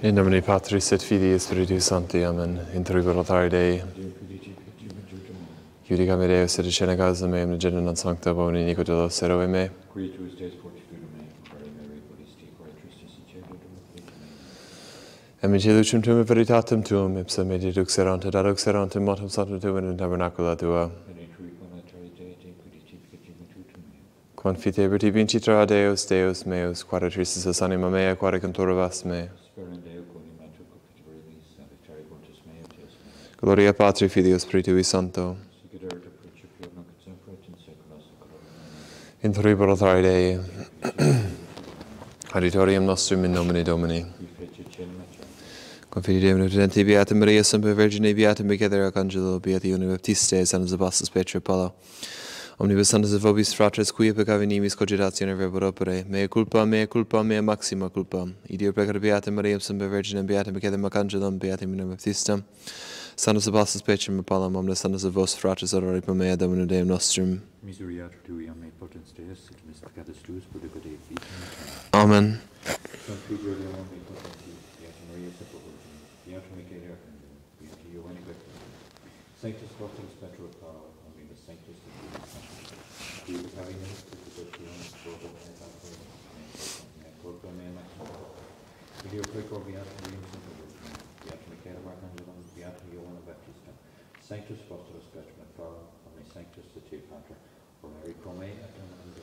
In nomine Patris et Filii et Spiritus Sancti, Amen. Intrubero Dei, Judica me Deus et decena casa meum, legenda non sancta boni nico de los eroe me. Qui tu estes fortitudo me, pari meri volisti, quae tristis dum Emici lucem tuum et veritatem tuum, ipsa medi duxerant et aduxerant in motum sanctum tuum in tabernacula tua. Me. Vincitra Deus, Deus meus, quare tristis anima mea, quare cantora vas me. Speran Deo coni matur confiterelis, salutari voltus mea Deus me. Gloria Patri, Filio, Spiritui Sancto. Sic et in principio, nunc et semper et in saecula saeculorum. Amen. Intrubero Dei. Aditorium nostrum in nomine Domini. Qui. Confidi Deum nutenti Beata Maria Semper Virgine Beata Megeder Arcangelo Beata Uni Baptiste Sanus Apostles Petro Apollo Omnibus Sanus et Vobis Fratres Quia peccavi nimis cogitatione verbor opere Mea culpa, mea culpa, mea maxima culpa Idio peccator Beata Maria Semper Virgine Beata Megeder Arcangelum Beata Uni Baptiste Sanus Apostles Petro Apollo Omnibus Sanus et Vos Fratres Orori per mea Domino Deum Nostrum tui potens Deus, et tuus purico Dei vitam. Amen. Confidio Deum a me potenti, Beata Maria Sepulchra Virgin, Beata Michaela Arcangelo, Beata Ioanni Baptista, Sanctus Petro Sanctus et Filii Sanctus, qui peccavi nimis precipitationis, voto et alcohol, mea culpa mea maxima. Ideo precor Beata Maria Semper Virgin, Beata Michaela Arcangelum, Beata Ioanni Baptista, Sanctus Fosterus Apollo, Omni Sanctus et Tia Patra, Ora pro me et in andum.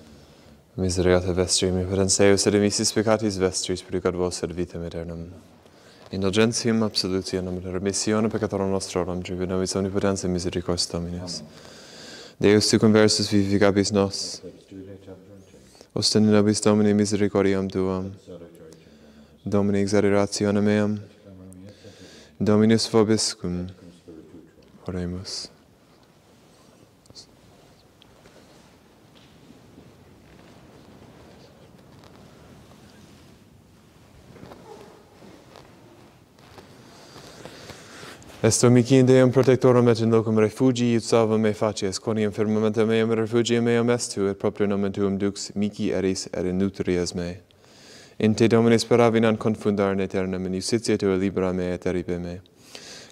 Miseriata vestri, mi potens et emissis peccatis vestris, vos et vitam aeternam. Indulgentium absolutionem et remissionem peccatorum nostrorum, tribu nobis omnipotens et misericors Dominus. Deus tu conversus vivificabis nos, Plebis tui et abjurante, ostende nobis Domini misericordiam tuam, Domini exaggerationem meam, clamor mea sete, Dominus vobiscum. Oremus. Est in Deum protectorum et in locum refugii ut salva me facies, quoniam firmamentum meum refugium meum est tu, et proprio nomen tuum dux mici eris et in me mei. In te Domine speravinan confundar in eternam, in justitia tua libera me et eripe me.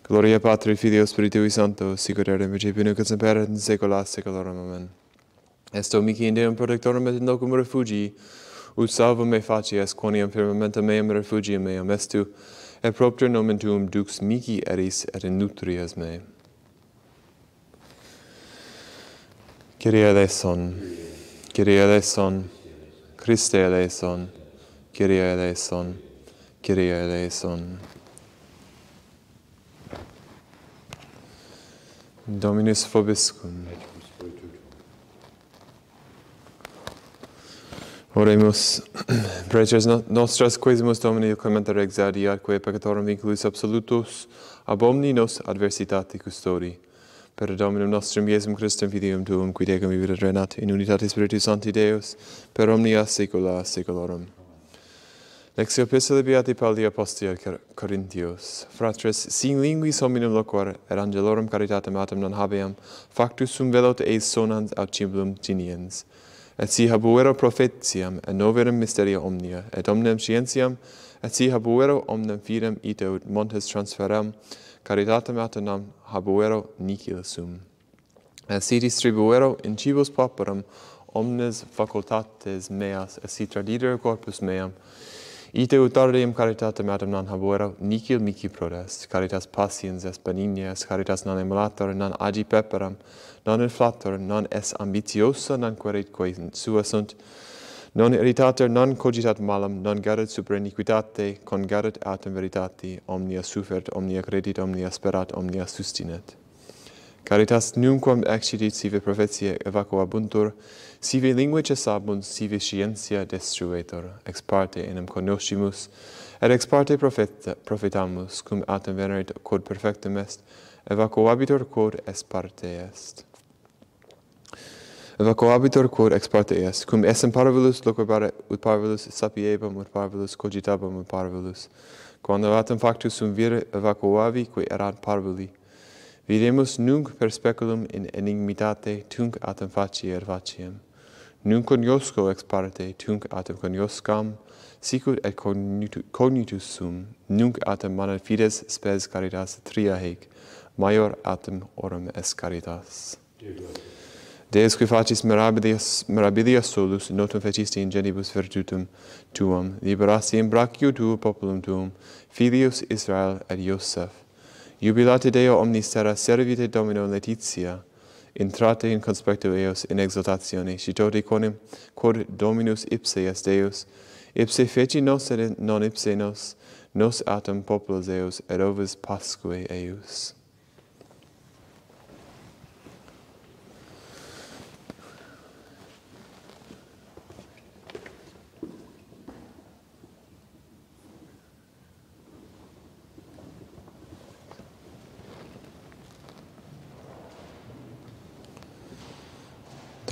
Gloria Patri, Filio, Spiritui Sancto, sicut erat in principio, nunc et semper et in saecula saeculorum. Amen. Esto mihi in Deum protectorum et in locum refugii, ut salvum me facies, quoniam firmamenta meam refugium meam estu, et propter nomen tuum dux mihi eris et in nutrias me. Kyrie eleison, Kyrie eleison, Christe eleison, Kyrie eleison, Kyrie eleison. Dominus vobiscum. Oremus, preces no, nostras quesimus Domini clementa exaudi atque peccatorum vinculus absolutus, ab omni nos adversitate custodi. Per Dominum nostrum Iesum Christum Filium Tuum, qui tecum vivit renat in unitate Spiritus Sancti Deus, per omnia saecula saeculorum. Amen. Lexio Epistolae beati Pauli apostoli Corinthios. Fratres, sin linguis hominum loquor, et angelorum caritatem atem non habeam, factus sum velot eis sonans aut cimblum tiniens. Et si habuero profetiam, et noverum mysteria omnia, et omnem scientiam, et si habuero omnem fidem ite ut montes transferam, caritatem atenam habuero nihil sum. Et si distribuero in cibus pauperum, omnes facultates meas, et si tradidere corpus meam, Ite utardium caritatem adem non habuero, nicil mici prodes, caritas patiens est benignes, caritas non emulator, non agi peperam, non inflator, non es ambitiosa, non queritque sua sunt, non irritator, non cogitat malum, non garet super iniquitate, congaret atem veritati, omnia sufert, omnia credit, omnia sperat, omnia sustinet. Caritas numquam excidit sive profetie evacuabuntur, Sive linguae sabunt, sive scientia destruetur, ex parte enim conoscimus, et ex parte profeta, profetamus, cum atem venerit quod perfectum est, evacuabitur quod ex parte est. Evacuabitur quod ex parte est, cum esem parvulus locubare ut parvulus sapiebam ut parvulus cogitabam ut parvulus, quando atem factus sum vire evacuavi quae erat parvuli, Videmus nunc per speculum in enigmitate tunc atem facie er faciem. Nunc cognosco ex parte, tunc atem conioscam, sicut et cognitu, cognitus sum, nunc atem manat fides spes caritas tria hec, maior atem orum est caritas. Deus qui facis mirabilias, mirabilias solus, notum fecisti in genibus virtutum tuam, liberasti in brachio tuo populum tuum, filius Israel et Iosef. Jubilate Deo omnis terra servite Domino Laetitia, intrate in conspectu eos in exaltatione, citoti quonem, quod Dominus ipse est Deus, ipse feci nos et non ipse nos, nos atam populos eos erovis pasque eius.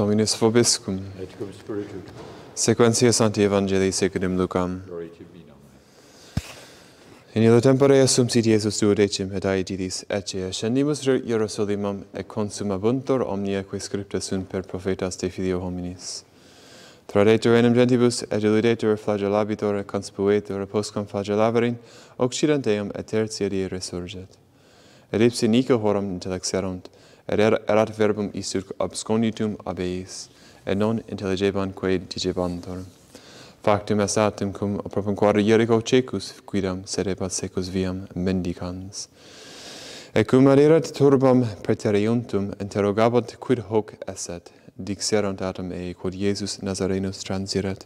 Dominus vobiscum. Et cum spiritu. Sequentia Sancti Evangelii secundum Lucam. Gloria tibi In illo tempore assumpsit Iesus duodecim et aetidis, Ecce ascendimus Jerusalimam et consumabuntur omnia quae scripta sunt per profetas de filio hominis. Tradetur enim gentibus, et eludetur flagellabitur et conspuetur, et postcom flagellaverin, occidenteum et tertia die resurget. Et ipsi nico horum intellexerunt, erat verbum isur absconditum ab eis, et non intelligebant quae digebantur. Factum esatem cum propinquare Jericho cecus, quidam sedebat secus viam mendicans. Et cum aderat turbam preteriuntum, interrogabat quid hoc esset, dixerant atem ei, quod Iesus Nazarenus transiret,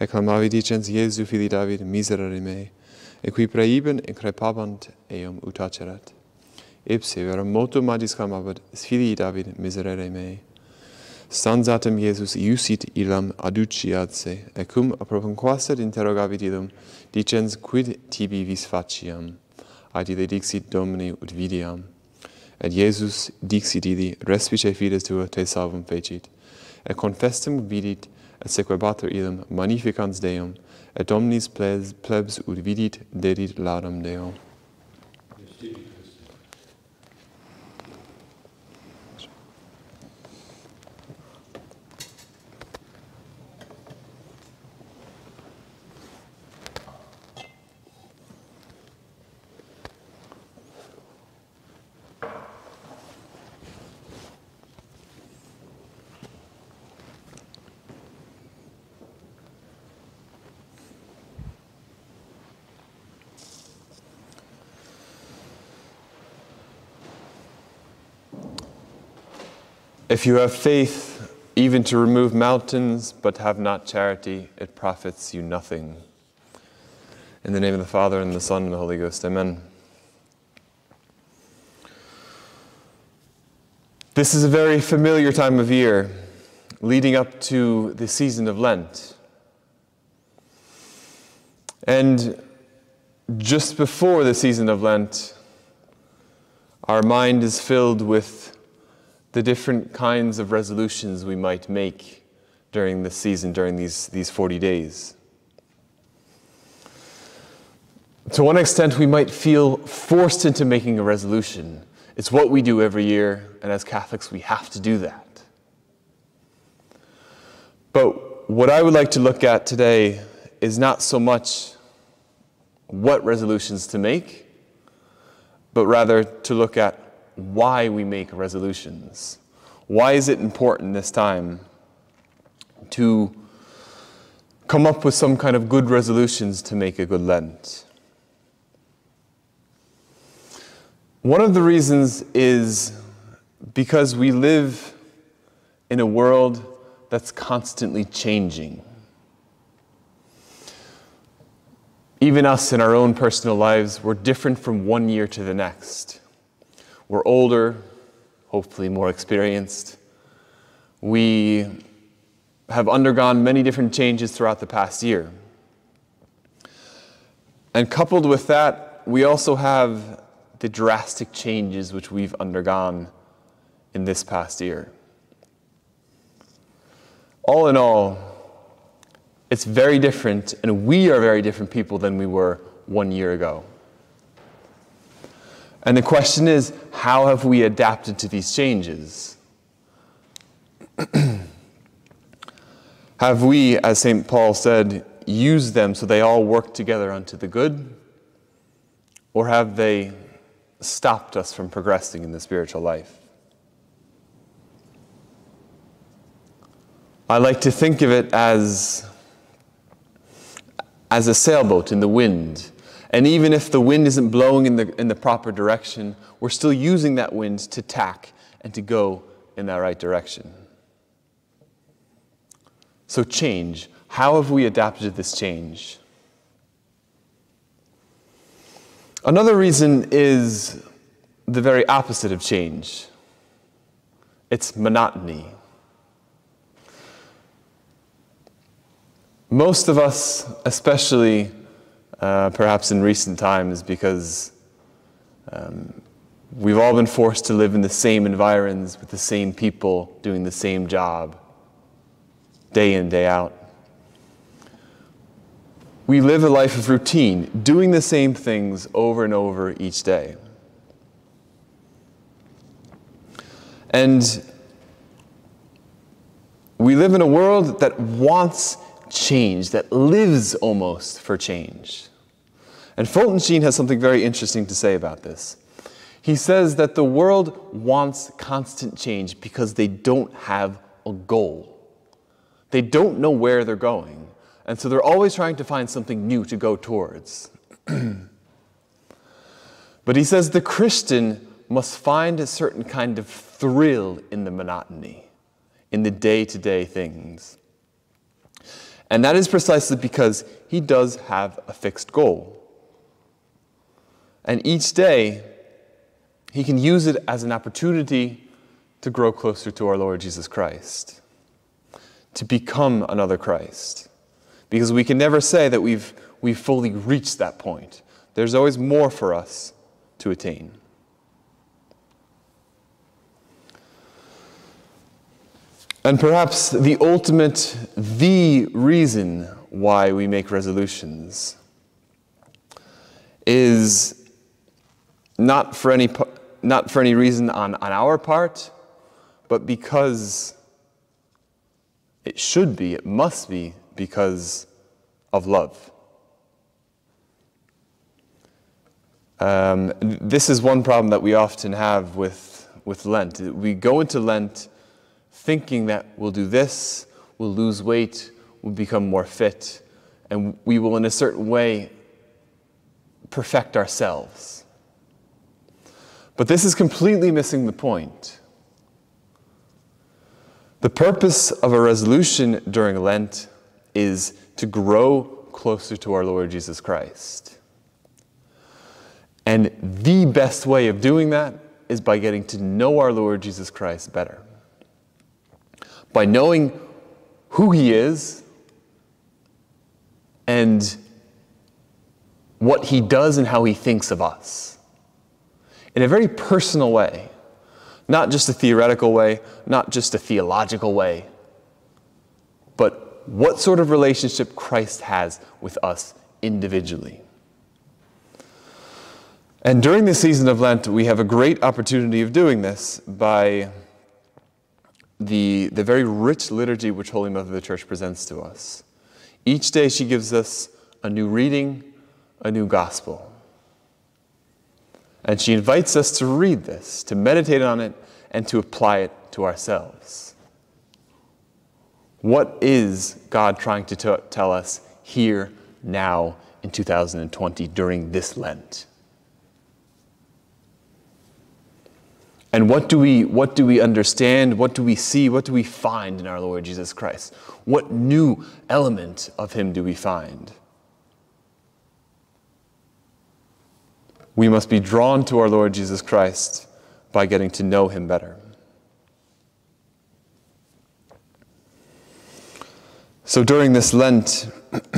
et clamavi dicens Iesu fili David miserere mei, et qui praeibent increpabant eum utaceret ipsi verum motu magis clamabat, filii David miserere mei. Stanzatem Iesus iusit ilam aduciatse, ecum appropunquasset interrogavit ilum, dicens quid tibi vis faciam? Ad ili dixit Domini ut vidiam. Et Iesus dixit ili, respice fides tua te salvum fecit. Et confestem vidit, et sequebatur ilum magnificans Deum, et omnis plebs ut vidit dedit laudam Deo. If you have faith even to remove mountains, but have not charity, it profits you nothing. In the name of the Father, and the Son, and the Holy Ghost, amen. This is a very familiar time of year, leading up to the season of Lent. And just before the season of Lent, our mind is filled with the different kinds of resolutions we might make during this season, during these, these 40 days. To one extent, we might feel forced into making a resolution. It's what we do every year, and as Catholics, we have to do that. But what I would like to look at today is not so much what resolutions to make, but rather to look at why we make resolutions. Why is it important this time to come up with some kind of good resolutions to make a good Lent? One of the reasons is because we live in a world that's constantly changing. Even us in our own personal lives, we're different from one year to the next. We're older, hopefully more experienced. We have undergone many different changes throughout the past year. And coupled with that, we also have the drastic changes which we've undergone in this past year. All in all, it's very different, and we are very different people than we were one year ago. And the question is, how have we adapted to these changes? Have we, as St. Paul said, used them so they all work together unto the good? Or have they stopped us from progressing in the spiritual life? I like to think of it as, as a sailboat in the wind. And even if the wind isn't blowing in the, in the proper direction, we're still using that wind to tack and to go in that right direction. So, change. How have we adapted to this change? Another reason is the very opposite of change it's monotony. Most of us, especially uh, perhaps in recent times, because um, we've all been forced to live in the same environs with the same people doing the same job day in, day out. We live a life of routine, doing the same things over and over each day. And we live in a world that wants change, that lives almost for change. And Fulton Sheen has something very interesting to say about this. He says that the world wants constant change because they don't have a goal. They don't know where they're going, and so they're always trying to find something new to go towards. but he says the Christian must find a certain kind of thrill in the monotony, in the day to day things. And that is precisely because he does have a fixed goal. And each day, he can use it as an opportunity to grow closer to our Lord Jesus Christ to become another Christ. Because we can never say that we've, we've fully reached that point. There's always more for us to attain. And perhaps the ultimate, the reason why we make resolutions is not for any, not for any reason on, on our part, but because it should be, it must be because of love. Um, this is one problem that we often have with, with Lent. We go into Lent thinking that we'll do this, we'll lose weight, we'll become more fit, and we will, in a certain way, perfect ourselves. But this is completely missing the point. The purpose of a resolution during Lent is to grow closer to our Lord Jesus Christ. And the best way of doing that is by getting to know our Lord Jesus Christ better. By knowing who He is and what He does and how He thinks of us in a very personal way. Not just a theoretical way, not just a theological way, but what sort of relationship Christ has with us individually. And during the season of Lent, we have a great opportunity of doing this by the, the very rich liturgy which Holy Mother of the Church presents to us. Each day she gives us a new reading, a new gospel. And she invites us to read this, to meditate on it, and to apply it to ourselves. What is God trying to tell us here, now, in 2020, during this Lent? And what do, we, what do we understand? What do we see? What do we find in our Lord Jesus Christ? What new element of Him do we find? We must be drawn to our Lord Jesus Christ by getting to know Him better. So during this Lent,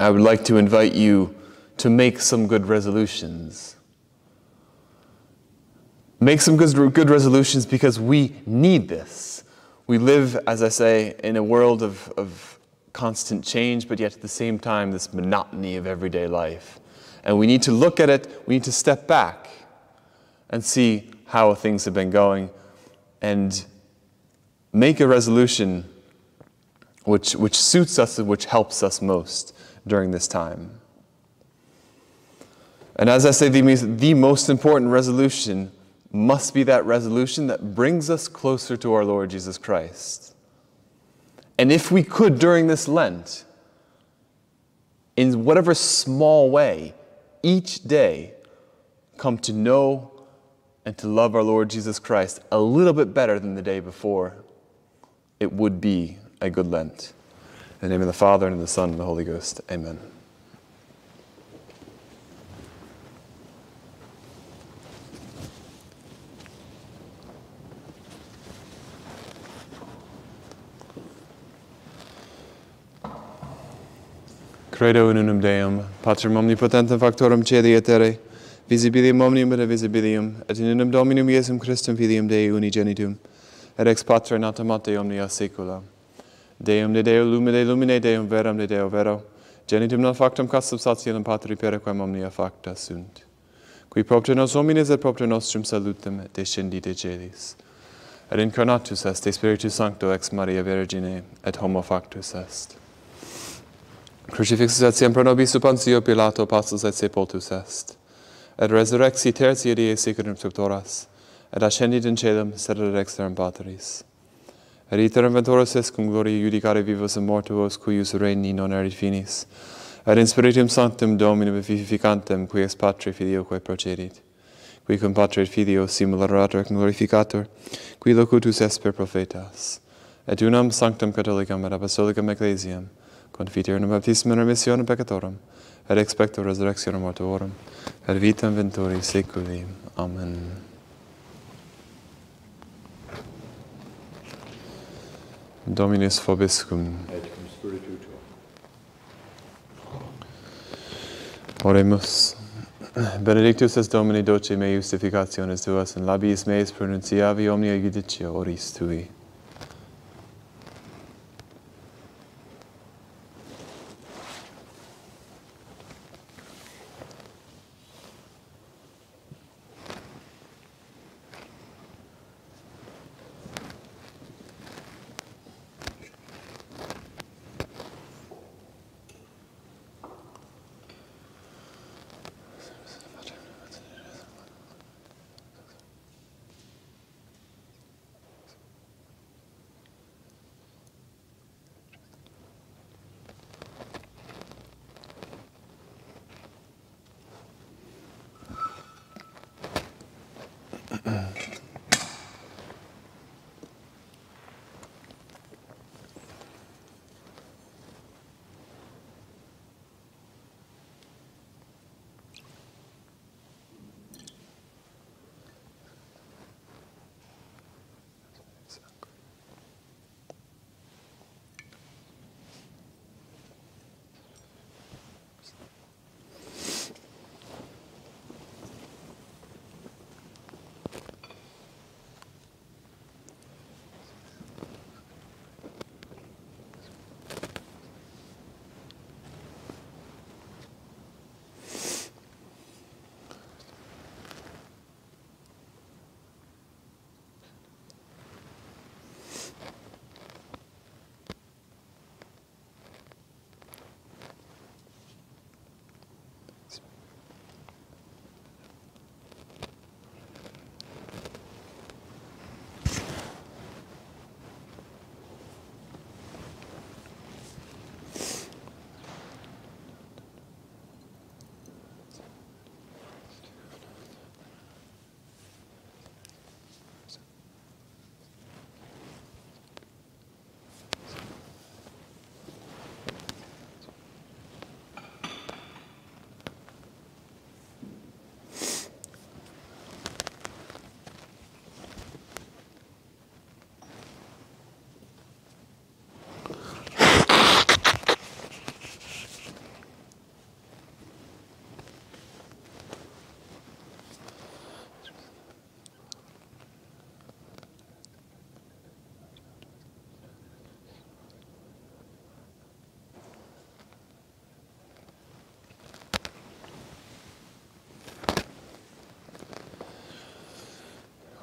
I would like to invite you to make some good resolutions. Make some good, good resolutions because we need this. We live, as I say, in a world of, of constant change, but yet at the same time, this monotony of everyday life. And we need to look at it, we need to step back and see how things have been going and make a resolution which, which suits us and which helps us most during this time. And as I say, the, the most important resolution must be that resolution that brings us closer to our Lord Jesus Christ. And if we could during this Lent, in whatever small way, each day, come to know and to love our Lord Jesus Christ a little bit better than the day before, it would be a good Lent. In the name of the Father, and of the Son, and the Holy Ghost. Amen. credo in unum Deum, Patrem omnipotentem factorum celi et terre, visibilium omnium et visibilium, et in unum Dominum Iesum Christum filium Dei unigenitum, et ex patre natum ate omnia saecula. Deum de Deo lumine lumine Deum verum de Deo vero, genitum non factum cas substantialum patri perequam omnia facta sunt. Qui propter nos homines et propter nostrum salutem descendite celis. Et incarnatus est de Spiritu Sancto ex Maria Virgine, et homo factus est. Crucifixus et sempre nobis sub Pontio Pilato passus et sepultus est. Et resurrexi tertia die secundum scriptoras, et ascendit in celum, sed et exterem pateris. Et iterum venturus est cum gloria judicare vivos et mortuos, cuius regni non erit finis, et in spiritum sanctum Dominum vivificantem, qui ex Patri Filioque procedit, qui cum Patri et Filio simulator et glorificator, qui locutus est per profetas, et unam sanctum Catholicam et Apostolicam Ecclesiam, confiteor in baptismum remissionem peccatorum, et expecto resurrectionem mortuorum, et vitam venturi seculi. Amen. Dominus vobiscum. Et cum spiritu tuo. Oremus. Benedictus est Domini doce mei justificationes tuas, in labiis meis pronunciavi omnia judicia oris tui.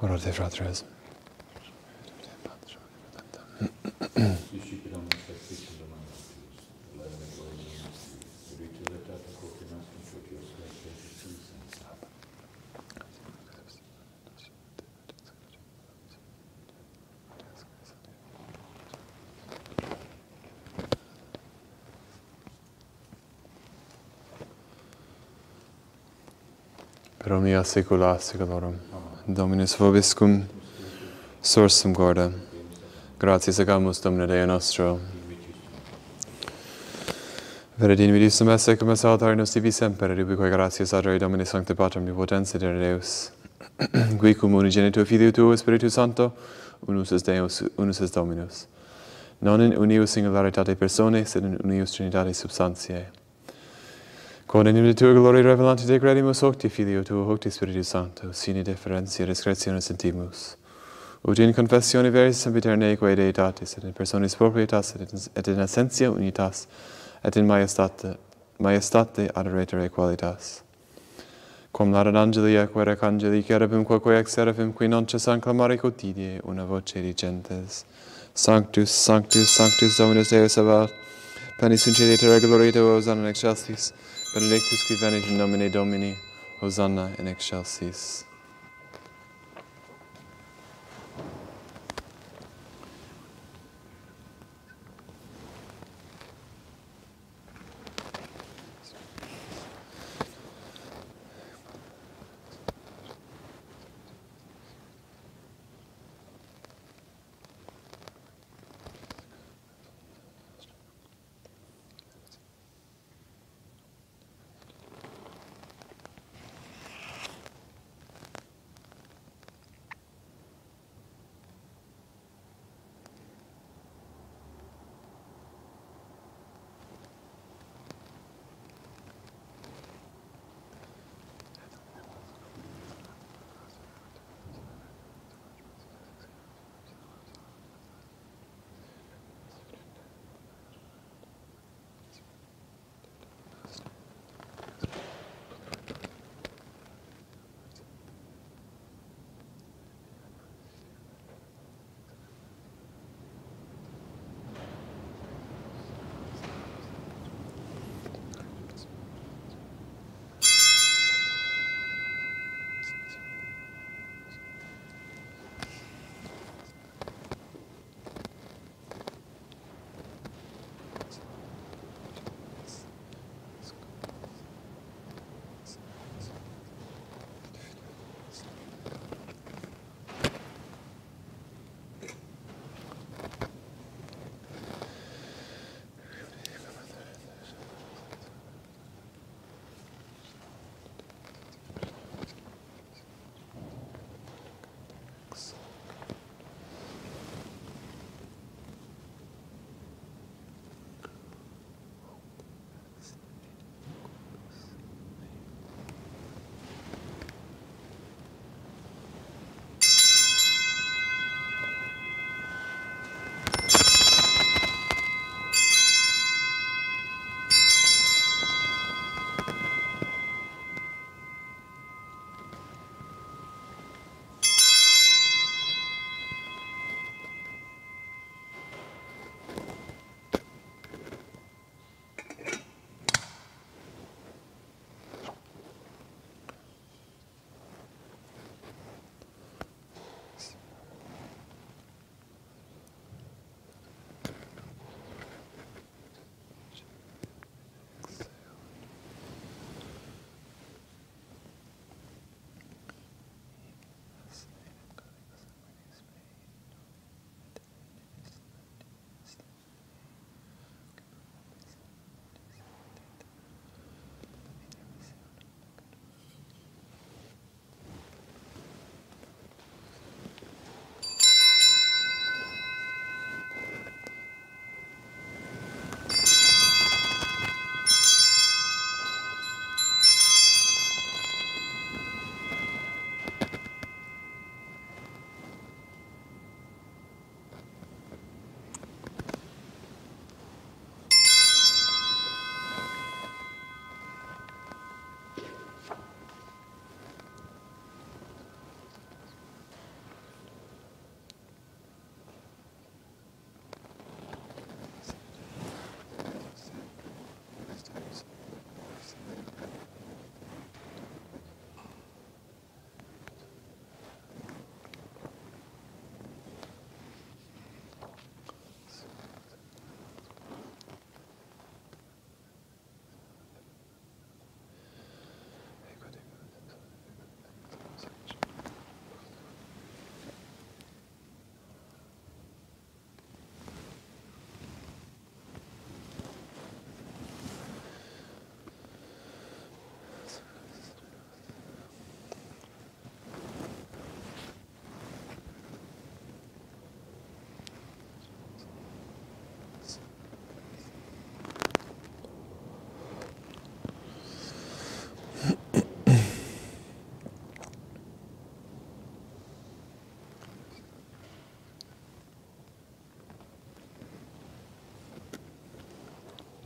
Guarda fratres. Romia secula seculorum. Dominus vobiscum, sorsum gorda. Gratias agamus, Domine Deo nostro. Veredin vidis sum esse cum es altare nos tibi semper, ubique gratias adore Domine Sancte Patrum Vivotense de Deus. Qui cum unigenito Filio Tuo Spiritus Santo, unus es Deus, unus es Dominus. Non in unius singularitate personae, sed in unius Trinitate substantiae. Quod in tuo gloria revelanti te credimus octi Filio tuo, octi Spiritus santo, sine deferentia discretione sentimus. Ut in confessione veris sempiterne quae Deitatis, et in personis proprietas, et in essentia unitas, et in majestate, majestate adoretere qualitas. Quam laudat angelia, quae arcangeli, cherubim quoque ex seraphim, qui non cessant clamare quotidie una voce dicentes, Sanctus, Sanctus, Sanctus Dominus Deus Sabat, plenis in cedetere gloria Tuo, Hosanna in excelsis, benedictus qui venit in nomine Domini, Hosanna in excelsis.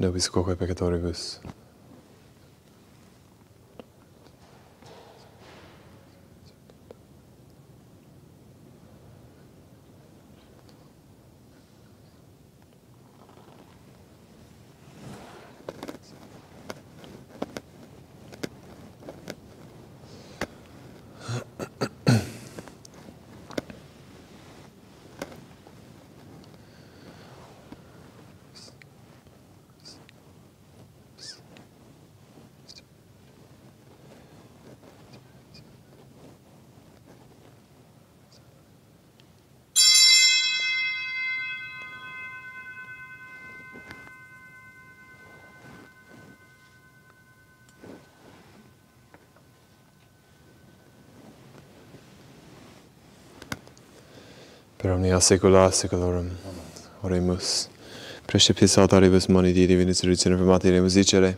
Nobis quoque peccatoribus, per omnia saecula saeculorum. Oremus. Precipis altaribus moni Dii divinis reducere informati remus dicere.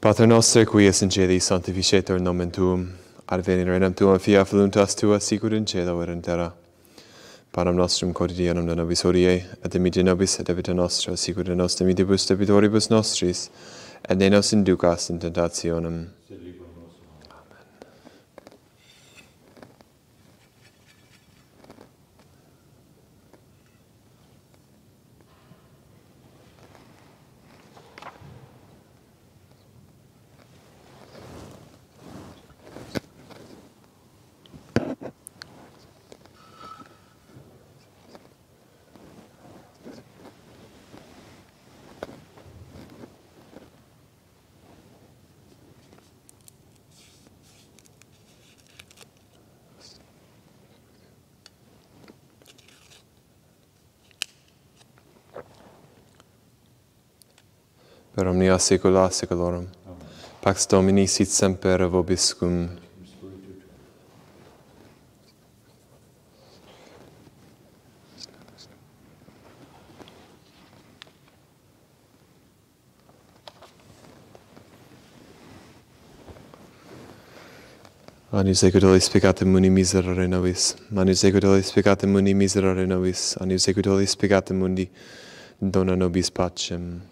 Pater nostre, qui es in celi, sanctificetur nomen tuum. Advenit regnum tuum, fiat voluntas tua, sicur in cielo et in terra. Panem nostrum quotidianum da nobis hodie, et dimitte nobis et debita nostra, sicur et nos dimitibus debitoribus nostris, et ne nos inducas in tentationem. Sed per omnia saecula saeculorum. Amen. Pax Domini sit semper vobiscum. Agnus ego Dei spiegatem muni miserere nobis. Agnus ego Dei spiegatem muni miserere nobis. Agnus ego Dei spiegatem mundi dona nobis pacem.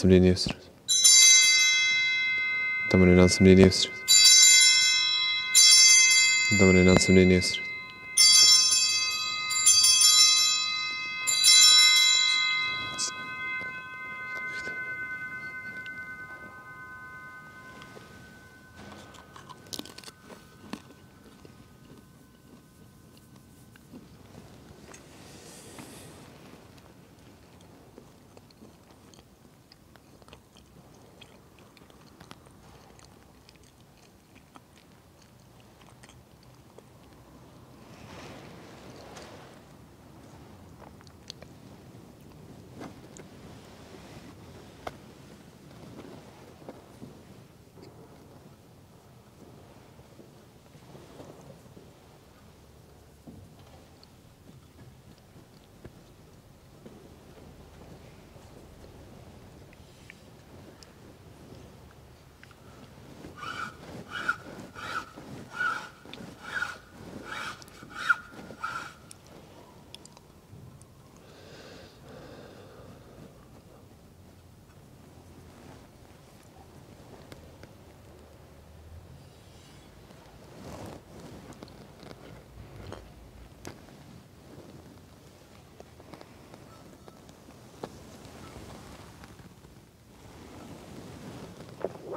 some new news. I'm gonna announce some new news. I'm.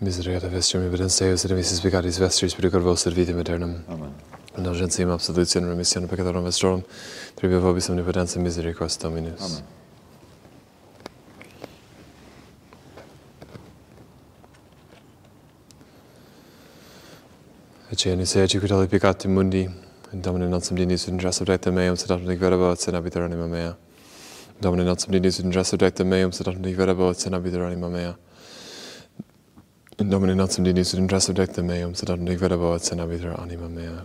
Misericorde vestium evidens Deus et missis peccatis vestris per vos et aeternam. Amen. Indulgentiam absolutiam remission peccatorum vestrorum, tribia vobis omnipotentiam misericors Dominus. Amen. Ecce se ecce quitali peccati mundi, in Domine nonsum dinis in res subjecta meum, sed atum dic verabo, et sen abitur anima mea. Domine nonsum dinis in res subjecta meum, sed atum dic verabo, et sen abitur anima mea. Domine nostrum dinis in interesse objecta meum, sed ad nec vedabo et senabiter anima mea.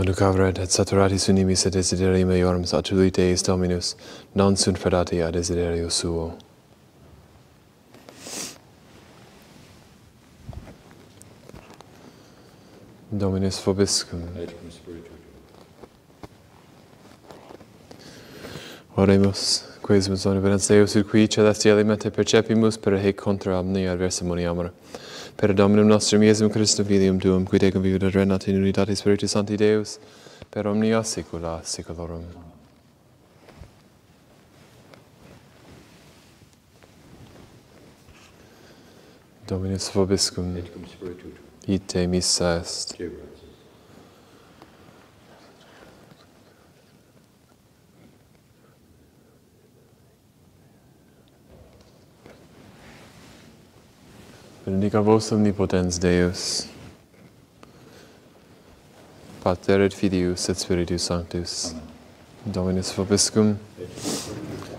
Manucavret et saturatis unimis et desideri meiorum satulite eis Dominus, non sunt fedati a desiderio suo. Dominus vobiscum. Oremus, quis mis omniberentia eos ut qui celestialimete percepimus per hec contra omnia adversa moniamur. Amen per Dominum nostrum Iesum Christum Filium Tuum, qui tecum vivit et renat in unitate Spiritus Sancti Deus, per omnia saecula saeculorum. Dominus vobiscum. Et cum spiritu. Ite missa est. Deo. Benedica vos omnipotens Deus, Pater et Filius et Spiritus Sanctus. Amen. Dominus vobiscum.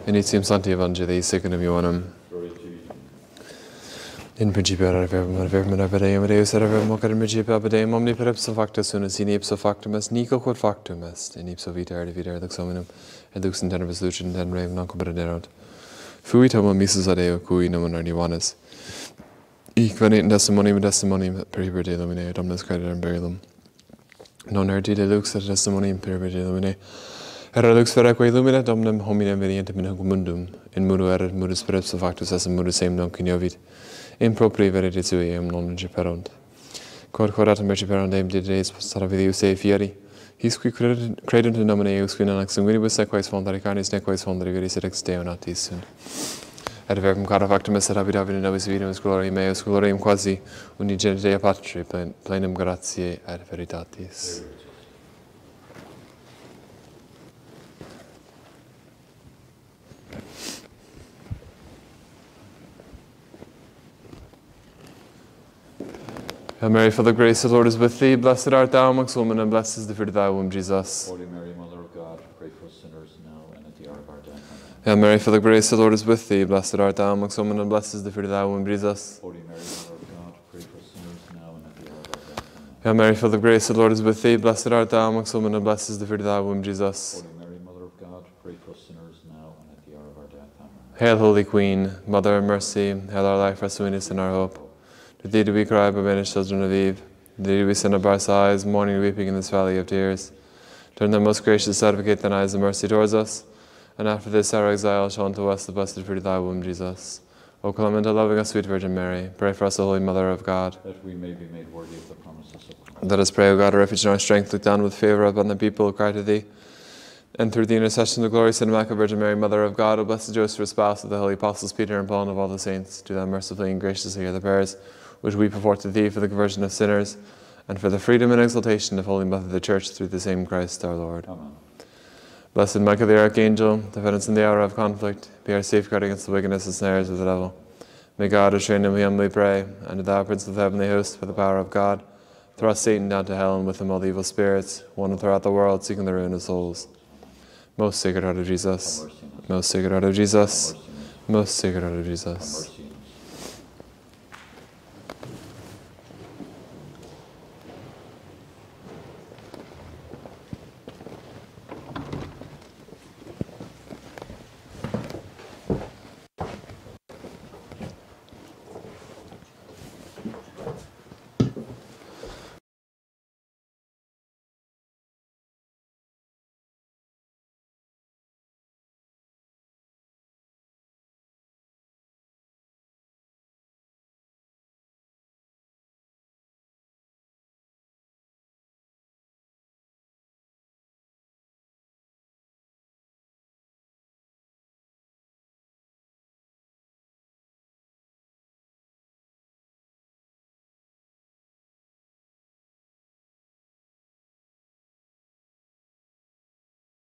Initium Sancti Evangelii secundum Ioannem. In principio era verbum, era verbum, era verbum, Deus era verbum, hoc era principio ab Deum, omni per ipso facto sunus, in ipso factum est, nico quod factum est, in ipso vita erdi vita erlux hominum, et lux in tenebris lucid in tenebrem non competiderot. Fuitum omissus ad eo, cui nomen ardi vanus. Venit in testimonium testimonium per de et omnes creditor in burialum. Non erdi de lux et testimonium per de lumine, Era lux veraque lumina dominem hominem venient in hoc mundum, in mudo erat mudus per ipso factus est in mudus eum non coniovit, in propri verite sui eum non inciperunt. Quod quodatum merciperunt eum dideis postata vidius ei fieri, his qui credunt in nomine eius qui non ex sanguinibus nequais fondare carnis nequais fondare viris et ex Deo natis sunt. Et verbum cara factum est habitavit in nobis vidimus gloriae meus gloriam quasi unigenite Patri plen- plenum gratiae et veritatis. Hail Mary, full of grace, the Lord is with thee. Blessed art thou amongst women, and blessed is the fruit of thy womb, Jesus. Holy Mary, Mother of God, pray for us sinners now and at the hour of our Hail Mary, full of grace, the Lord is with thee. Blessed art thou amongst women, and blessed is the fruit of thy womb, Jesus. Holy Mary, Mother of God, pray for sinners now and at the hour of our death. Hail Mary, full of grace, the Lord is with thee. Blessed art thou amongst women, and blessed is the fruit of thy womb, Jesus. Holy Mary, Mother of God, pray for sinners now and at the hour of our death. Amen. Hail, Holy Queen, Mother of mercy, hail our life, our sweetness, and our hope. To thee do we cry, banished children of Eve. To thee do we send up our sighs, mourning and weeping in this valley of tears. Turn thou, most gracious advocate, thine eyes of mercy towards us, and after this our exile, show unto us the blessed fruit of thy womb, Jesus. O clement, O loving, O sweet Virgin Mary, pray for us, O Holy Mother of God. That we may be made worthy of the promises of Christ. Let us pray, O God, our refuge and our strength, look down with favour upon the people who cry to thee. And through the intercession of the glorious and immaculate Virgin Mary, Mother of God, O blessed Joseph, spouse of the holy apostles Peter and Paul and of all the saints, do thou mercifully and graciously hear the prayers which we purport to thee for the conversion of sinners and for the freedom and exaltation of Holy Mother of the Church through the same Christ our Lord. Amen. Blessed Michael the Archangel, defendants in the hour of conflict, be our safeguard against the wickedness and snares of the devil. May God restrain him, we humbly pray, and thou, Prince of the heavenly host, by the power of God, thrust Satan down to hell and with him all the evil spirits, one throughout the world, seeking the ruin of souls. Most sacred heart of Jesus, us. most sacred heart of Jesus, us. most sacred heart of Jesus.